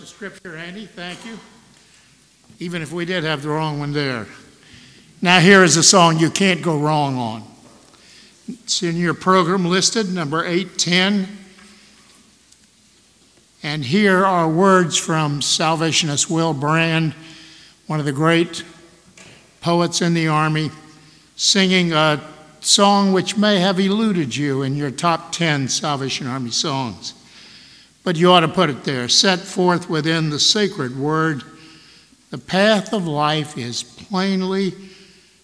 of Scripture, Andy. Thank you. Even if we did have the wrong one there. Now, here is a song you can't go wrong on. It's in your program listed, number 810. And here are words from Salvationist Will Brand, one of the great poets in the Army, singing a song which may have eluded you in your top 10 Salvation Army songs but you ought to put it there. Set forth within the sacred word, the path of life is plainly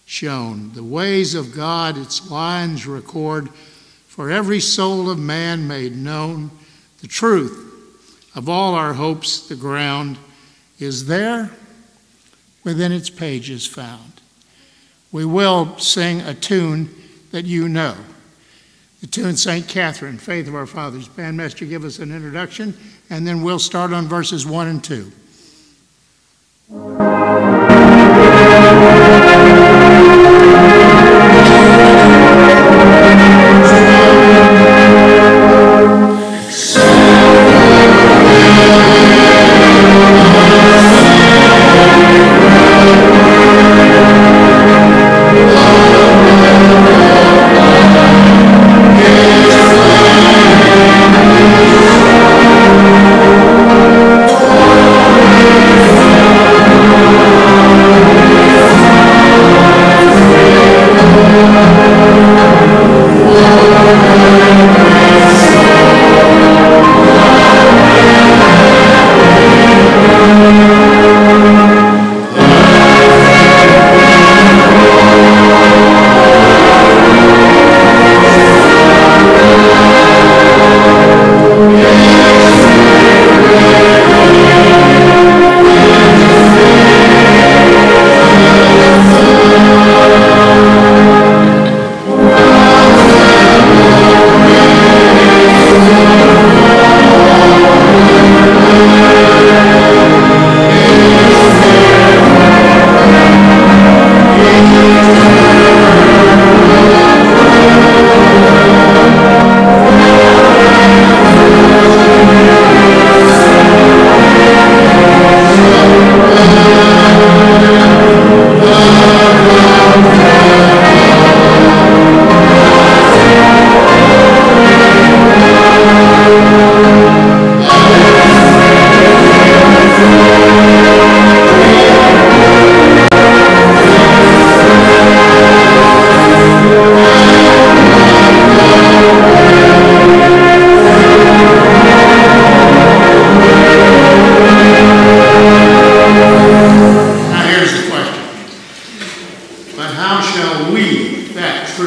shown. The ways of God, its lines record, for every soul of man made known. The truth of all our hopes, the ground, is there within its pages found. We will sing a tune that you know the tune St. Catherine, Faith of Our Fathers. Bandmaster, give us an introduction, and then we'll start on verses 1 and 2. Thank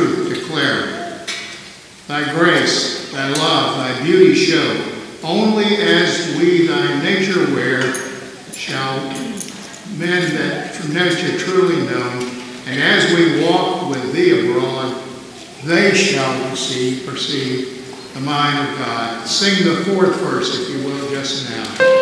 truth declare? Thy grace, thy love, thy beauty show, only as we thy nature wear, shall men that from nature truly know, and as we walk with thee abroad, they shall perceive, perceive the mind of God. Sing the fourth verse, if you will, just now.